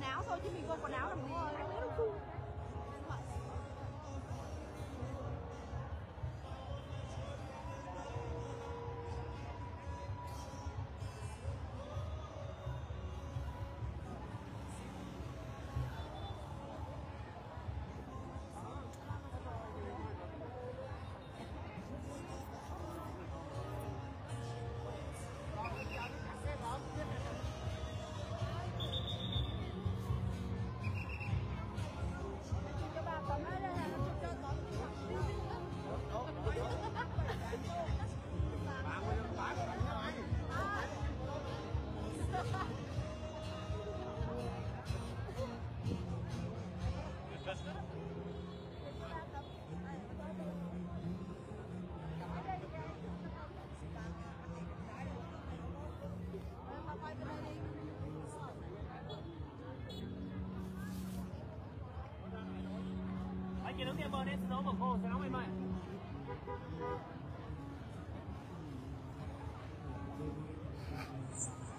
quần áo thôi chứ mình vô quần áo là mình làm gì cho Anh kia đứng tiền bờ lên nấu một khô, sẽ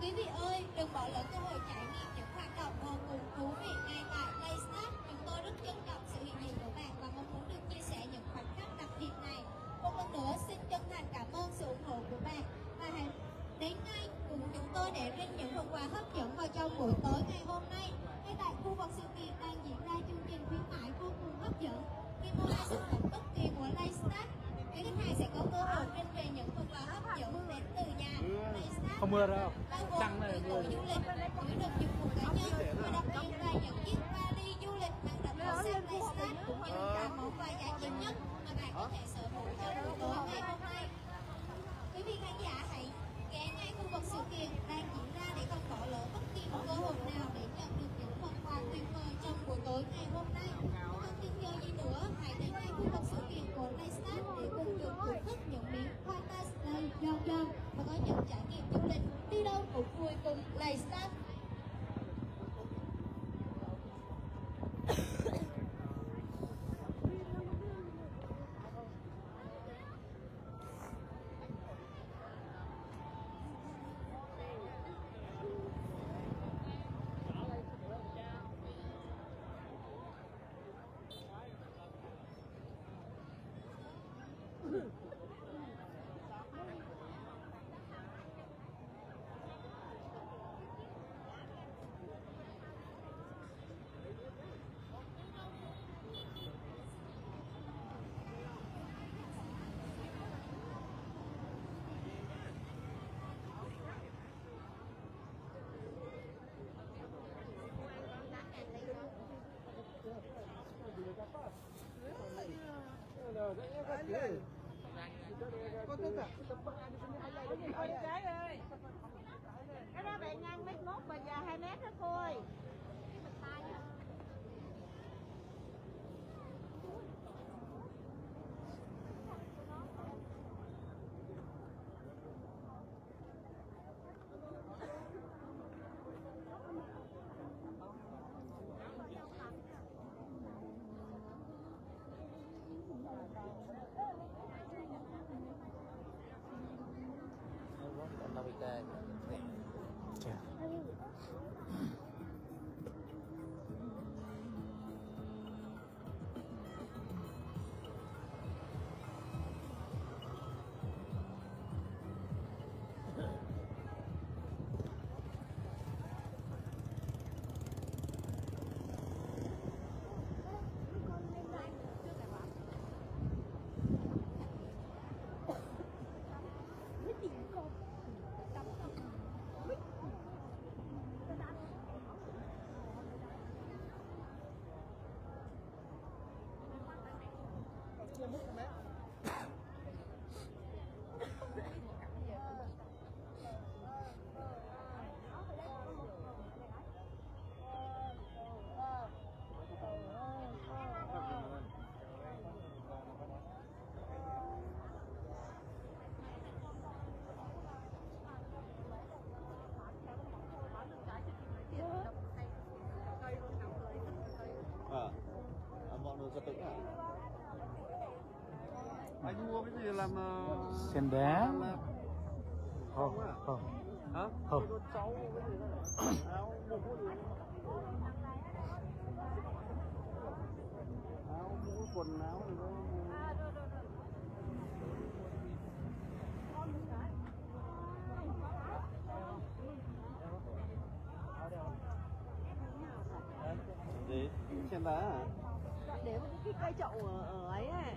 quý vị ơi, đừng bỏ lỡ cơ hội trải nghiệm những hoạt động vô cùng thú vị ngay tại Playstart. Chúng tôi rất trân trọng sự hiện diện của bạn và mong muốn được chia sẻ những khoảnh khắc đặc biệt này. Một lần nữa xin chân thành cảm ơn sự ủng hộ của bạn và hãy đến ngay cùng chúng tôi để rinh những phần quà hấp dẫn vào trong buổi tối ngày hôm nay. Ngay tại khu vực sự kiện đang diễn ra chương trình khuyến mãi vô cùng hấp dẫn. Khi mua hai sản phẩm bất kỳ của Playstart, quý khách hàng sẽ có cơ hội rinh về những phần quà hấp dẫn đến từ nhà Playstart Không mưa đâu đăng lên Trăng du lịch, giữ được dịch vụ cá nhân và đặc biệt là những chiếc vali du lịch mang đậm màu sắc Playstart cũng như cả món quà giá trị nhất mà bạn có thể sở hữu cho buổi tối ngày hôm nay. Quý vị khán giả hãy ghé ngay khu vực sự kiện đang diễn ra để không bỏ lỡ bất kỳ một cơ hội nào để nhận được những phần quà tuyệt vời trong buổi tối ngày hôm nay. Không chần chờ gì nữa, hãy đến ngay khu vực sự kiện của Playstart để cùng được thưởng thức những miếng khoai tây slay giòn giòn và có những trải nghiệm du lịch đi đâu cũng vui cùng Playstart. Ôi trái ơi cái đó bạn ngang mét mốt bây già 2 mét đó thôi Vamos. Anh mua cái gì làm ờ, Sen đá. làm- Không, không. hả? Không. Quần áo gì đó. Gì? Sen đá à? Để một cái cây chậu ở, ở ấy ấy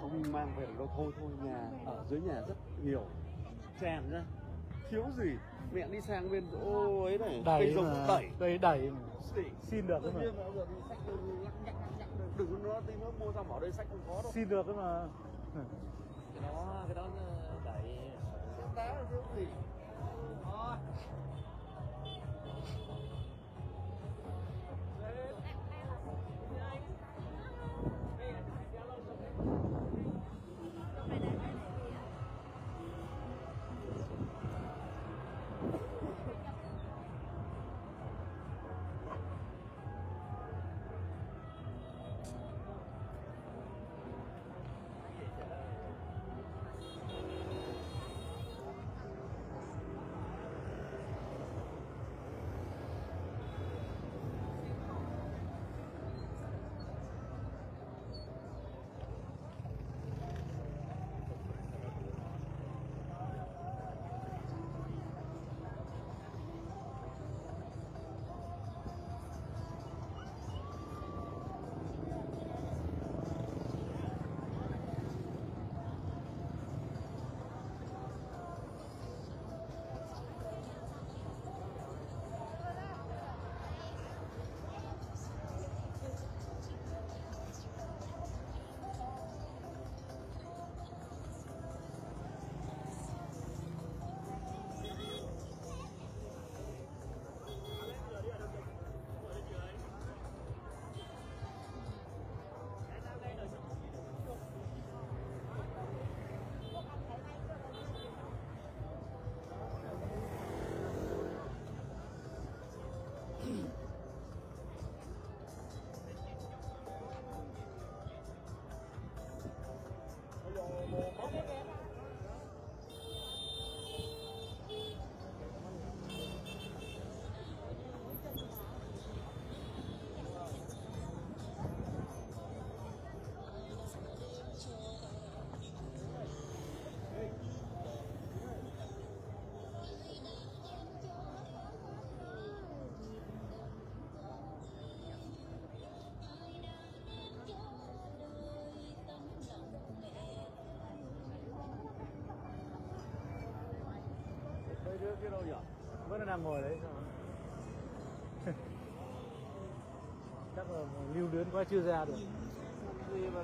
không mang về đâu thôi thôi nhà ở dưới nhà rất nhiều tràn ra thiếu gì mẹ đi sang bên ô ấy này Đẩy giống mà. đẩy Đây đẩy. Xin được mà. đừng nó tí nữa mua ra bỏ đây sách không có đâu Xin được mà. cái đó cái đó đẩy đá thiếu gì nhỉ? Vẫn đang ngồi đấy. Chắc là lưu luyến quá chưa ra được. Gì mà